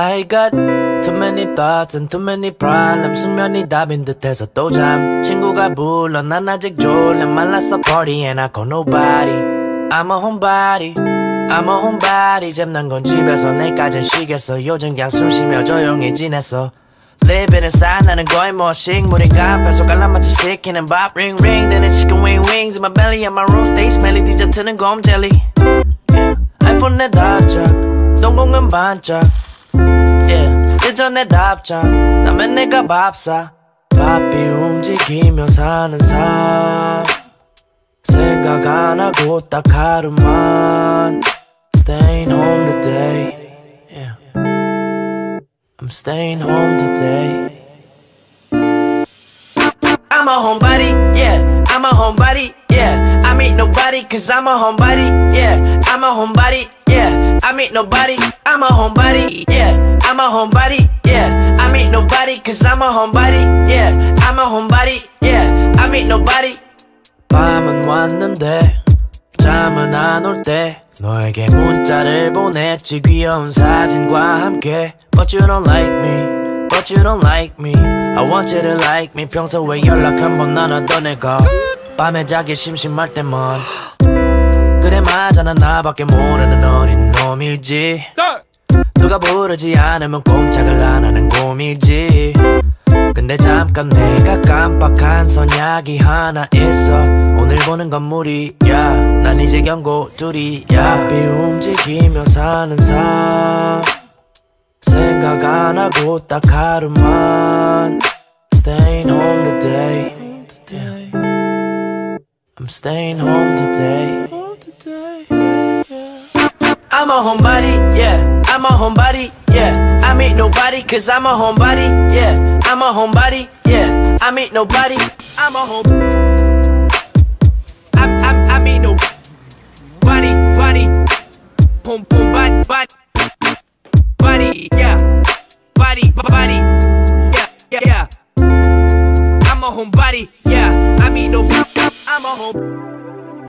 I got too many thoughts and too many problems 숙면이 답인 듯해서 또 잠 친구가 불러 난 아직 졸려 말랐어 party and I call nobody I'm a homebody I'm a homebody 잼난 건 집에서 내일까진 쉬겠어 요즘 그냥 숨 쉬며 조용히 지냈어 Living inside 나는 거의 뭐 식물인가 뱃속 깔라마치 시키는 밥 Ring ring 되는 chicken wing wings In my belly and my room stay smelly 디저트는 곰 젤리 yeah. 아이폰 내 답장 동공은 반짝. 예 전에 답장 남의 내가 밥사 바삐 움직이며 사는 삶 생각 안 하고 딱 하루만 Staying home today yeah. I'm staying home today I'm a homebody, yeah. I'm a homebody, yeah. I meet nobody, cause I'm a homebody, yeah. I'm a homebody, yeah. I meet nobody, I'm a homebody, yeah. I'm a homebody, yeah. I meet nobody, cause I'm a homebody, yeah. I'm a homebody, yeah. I meet nobody. 밤은 왔는데, 잠은 안 올 때, 너에게 문자를 보냈지 귀여운 사진과 함께. But you don't like me. But you don't like me I want you to like me 평소에 연락 한 번 안 하던 애가 밤에 자기 심심할 때만 그래 맞아 난 나밖에 모르는 어린 놈이지 누가 부르지 않으면 꼼짝을 안 하는 곰이지. 근데 잠깐 내가 깜빡한 선약이 하나 있어. 오늘 보는 건 무리야. 난 이제 경고 둘이야. 비 움직이며 사는 삶. 생각 안 하고 딱 하루만. Staying home today. I'm staying home today. I'm a homebody, yeah I'm a homebody, yeah. I meet nobody, cause I'm a homebody, yeah. I'm a homebody, yeah. I meet nobody, I'm a home. I, I, I meet nobody, body, body, boom, boom, body, body, body, yeah. Body, body, yeah, yeah, yeah. I'm a homebody, yeah. I meet nobody, I'm a home.